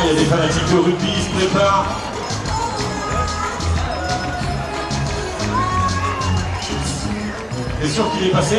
Ah, il y a des fanatiques de rugby, ils se préparent. T'es sûr qu'il est passé?